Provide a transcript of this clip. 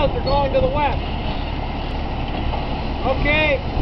cows they're going to the west. Okay.